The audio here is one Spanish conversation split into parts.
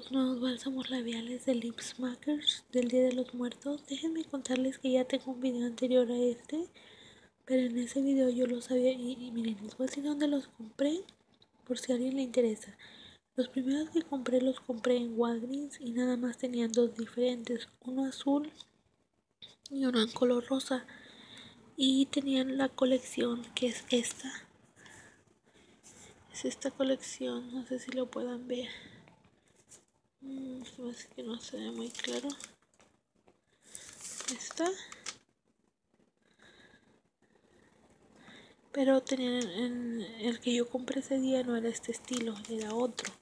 los nuevos bálsamos labiales de Lips Makers del Día de los Muertos. Déjenme contarles que ya tengo un video anterior a este, pero en ese video yo lo sabía y, miren, les voy a decir dónde los compré por si a alguien le interesa. Los primeros que compré los compré en Walgreens y nada más tenían dos diferentes, uno azul y uno en color rosa. Y tenían la colección que es esta. Es esta colección, no sé si lo puedan ver. Mm, que no se ve muy claro. Esta. Pero tenían en el que yo compré ese día no era este estilo, era otro.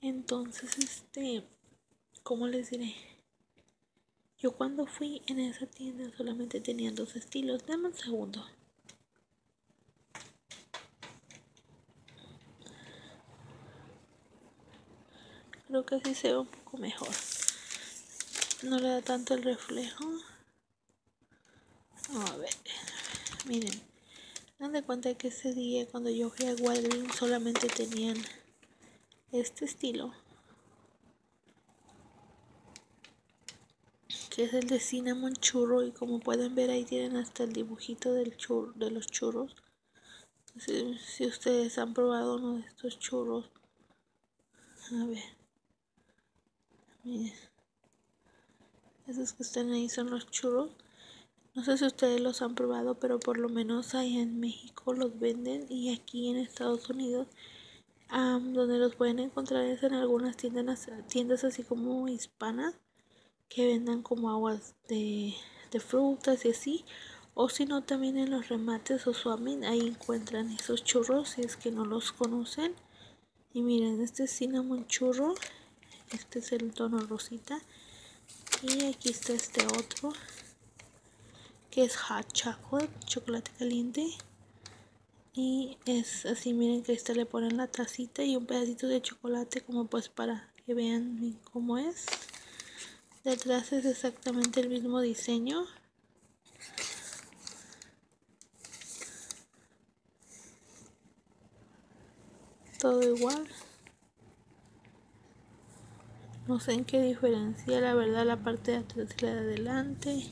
Entonces, este, ¿cómo les diré? Yo cuando fui en esa tienda solamente tenían dos estilos. Dame un segundo. Creo que así se ve un poco mejor. No le da tanto el reflejo. A ver, miren. Dan de cuenta que ese día cuando yo fui a Walgreens solamente tenían este estilo. que es el de cinnamon churro y como pueden ver ahí tienen hasta el dibujito del de los churros si, ustedes han probado uno de estos churros a ver miren esos que están ahí son los churros. No sé si ustedes los han probado pero por lo menos ahí en México los venden y aquí en Estados Unidos donde los pueden encontrar es en algunas tiendas, tiendas así como hispanas que vendan como aguas de, frutas y así. O si no también en los remates o suamin ahí encuentran esos churros si es que no los conocen. Y miren este es cinnamon churro este es el tono rosita. Y aquí está este otro que es hot chocolate chocolate caliente. Y es así miren que este le ponen la tacita y un pedacito de chocolate como pues para que vean cómo es. Detrás es exactamente el mismo diseño. Todo igual no sé en qué diferencia la verdad la parte de atrás y la de adelante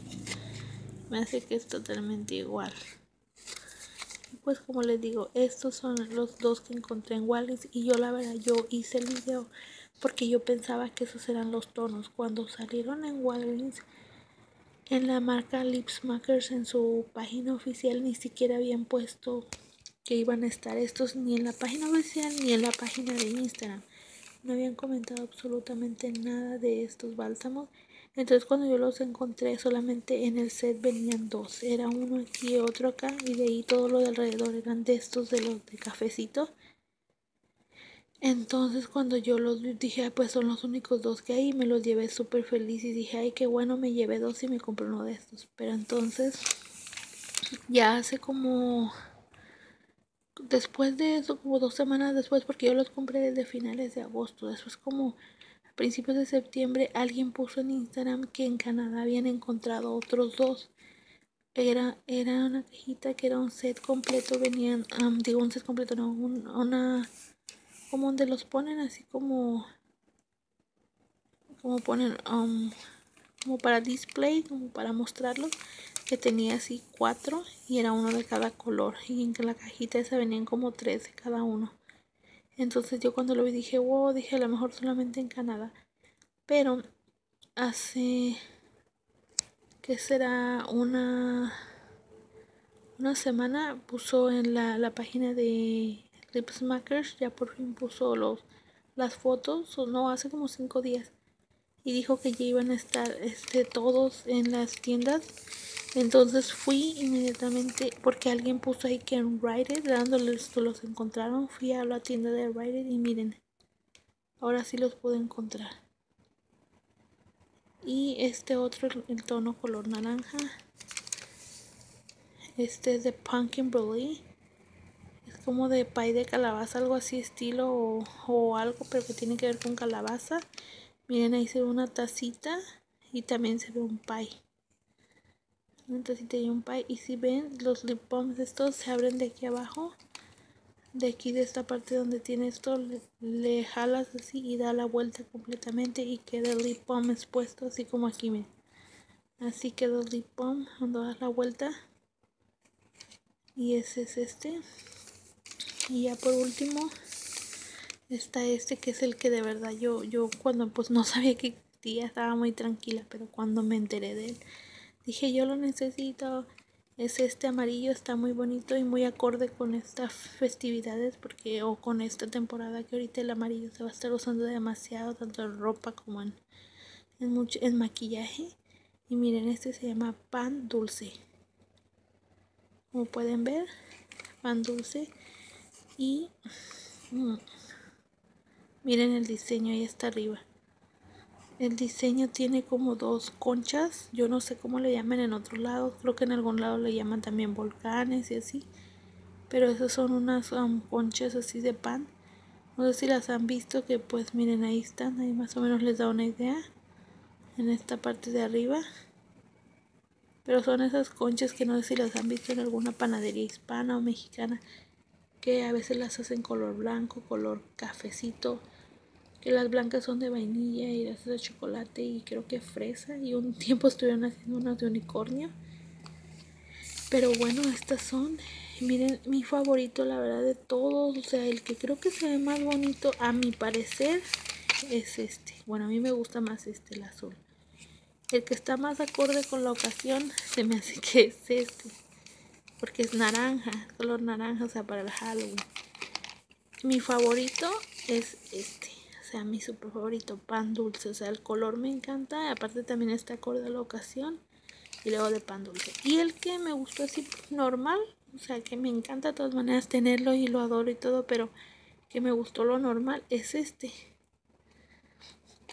me hace que es totalmente igual pues como les digo estos son los dos que encontré en Wallis y yo la verdad yo hice el video porque yo pensaba que esos eran los tonos. Cuando salieron en Walgreens, en la marca Lipsmakers en su página oficial ni siquiera habían puesto que iban a estar estos ni en la página oficial ni en la página de Instagram. No habían comentado absolutamente nada de estos bálsamos. Entonces cuando yo los encontré solamente en el set venían dos. Era uno aquí y otro acá y de ahí todo lo de alrededor eran de estos de los de cafecito. Entonces cuando yo los dije, pues son los únicos dos que hay, me los llevé súper feliz y dije, ay, qué bueno, me llevé dos y me compré uno de estos. Pero entonces, ya hace como, después de eso, como dos semanas después, porque yo los compré desde finales de agosto, después como a principios de septiembre, alguien puso en Instagram que en Canadá habían encontrado otros dos. Era, era una cajita que era un set completo, venían, digo un set completo, no, una como donde los ponen así como como ponen um, como para display como para mostrarlos que tenía así cuatro y era uno de cada color y en la cajita esa venían como tres de cada uno entonces yo cuando lo vi dije wow dije a lo mejor solamente en Canadá pero hace que será una una semana puso en la, la página de Lipsmakers ya por fin puso los, las fotos, o no, hace como cinco días. Y dijo que ya iban a estar este, todos en las tiendas. Entonces fui inmediatamente porque alguien puso ahí que en Rite dándoles los encontraron. Fui a la tienda de Rite y miren, ahora sí los pude encontrar. Y este otro, el tono color naranja. Este es de Pumpkin Bully como de pay de calabaza, algo así estilo o, algo, pero que tiene que ver con calabaza. Miren, ahí se ve una tacita y también se ve un pie. Una tacita y un pie. Y si ven, los lip balms estos se abren de aquí abajo. de aquí de esta parte donde tiene esto le, jalas así y da la vuelta completamente y queda el lip balm expuesto así como aquí miren así quedó el lip balm cuando das la vuelta y ese es este y ya por último está este que es el que de verdad yo yo cuando pues no sabía que existía estaba muy tranquila pero cuando me enteré de él dije yo lo necesito es este amarillo está muy bonito y muy acorde con estas festividades porque o con esta temporada que ahorita el amarillo se va a estar usando demasiado tanto en ropa como en, en, mucho, en maquillaje. Y miren este se llama pan dulce. Como pueden ver pan dulce. Y mm, miren el diseño ahí está arriba el diseño tiene como dos conchas. Yo no sé cómo le llaman en otros lados. Creo que en algún lado le llaman también volcanes y así. Pero esas son unas um, conchas así de pan. No sé si las han visto. Que pues miren ahí están. Ahí más o menos les da una idea. En esta parte de arriba. Pero son esas conchas que no sé si las han visto en alguna panadería hispana o mexicana. Que a veces las hacen color blanco, color cafecito las blancas son de vainilla y las de chocolate y creo que fresa y un tiempo estuvieron haciendo unas de unicornio. Pero bueno estas son miren mi favorito la verdad de todos o sea el que creo que se ve más bonito a mi parecer es este. Bueno a mí me gusta más este el azul. El que está más acorde con la ocasión se me hace que es este porque es naranja color naranja o sea para el Halloween. Mi favorito es este sea mi super favorito, pan dulce. O sea, el color me encanta. Aparte también está acorde a la ocasión. Y luego de pan dulce. Y el que me gustó así normal. O sea, que me encanta de todas maneras tenerlo y lo adoro y todo. Pero que me gustó lo normal es este.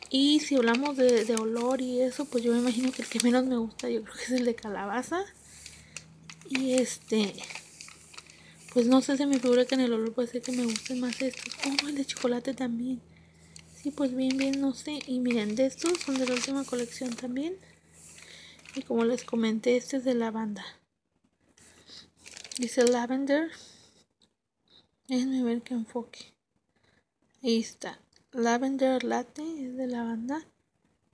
Y si hablamos de, olor y eso, pues yo me imagino que el que menos me gusta yo creo que es el de calabaza. Y este pues no sé, si me figura que en el olor puede ser que me guste más esto. Oh, el de chocolate también. Sí, pues bien, bien, no sé. Y miren, de estos son de la última colección también. Y como les comenté, este es de lavanda. Dice lavender. Déjenme ver qué enfoque. Ahí está. Lavender latte es de lavanda.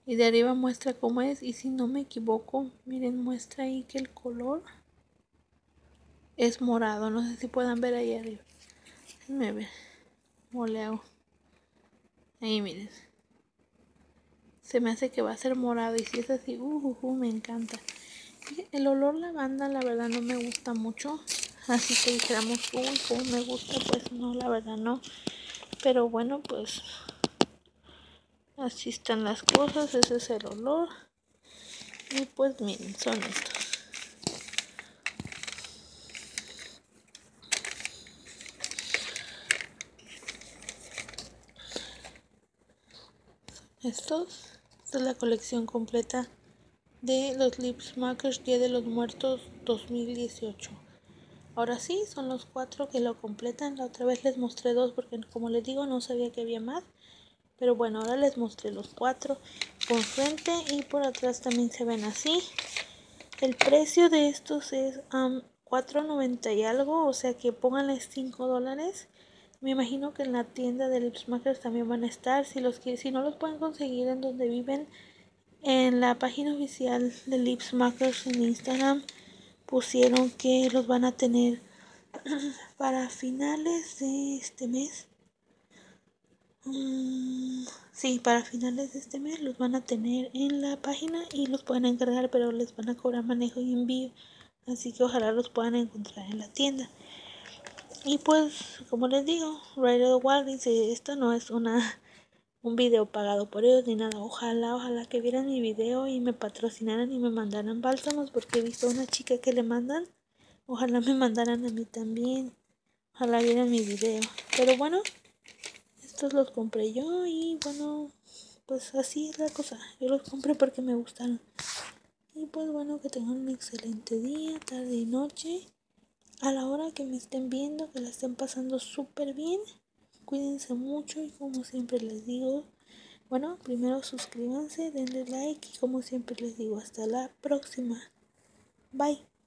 Y de arriba muestra cómo es. Y si no me equivoco, miren, muestra ahí que el color es morado. No sé si puedan ver ahí arriba. Déjenme ver. Moleado. Ahí miren. Se me hace que va a ser morado y si es así, uh, uh, me encanta. El olor lavanda la verdad no me gusta mucho. Así que dijéramos, uy, me gusta, pues no, la verdad no. Pero bueno, pues así están las cosas, ese es el olor. Y pues miren, son estos. Estos. Esta es la colección completa de los Lipsmakers Día de los Muertos 2018. Ahora sí, son los cuatro que lo completan. La otra vez les mostré dos porque como les digo no sabía que había más. Pero bueno, ahora les mostré los cuatro por frente y por atrás también se ven así. El precio de estos es um, 4.90 y algo, o sea que pónganles 5 dólares. Me imagino que en la tienda de Lipsmakers también van a estar. Si, los, si no los pueden conseguir en donde viven, en la página oficial de Lipsmakers en Instagram pusieron que los van a tener para finales de este mes. Mm, sí, para finales de este mes los van a tener en la página y los pueden encargar, pero les van a cobrar manejo y envío. Así que ojalá los puedan encontrar en la tienda. Y pues, como les digo, Radio Wild dice, esto no es una un video pagado por ellos ni nada. Ojalá, ojalá que vieran mi video y me patrocinaran y me mandaran bálsamos porque he visto una chica que le mandan. Ojalá me mandaran a mí también. Ojalá vieran mi video. Pero bueno, estos los compré yo y bueno, pues así es la cosa. Yo los compré porque me gustaron. Y pues bueno, que tengan un excelente día, tarde y noche a la hora que me estén viendo, que la estén pasando súper bien. Cuídense mucho y como siempre les digo, bueno, primero suscríbanse, denle like y como siempre les digo, hasta la próxima. Bye.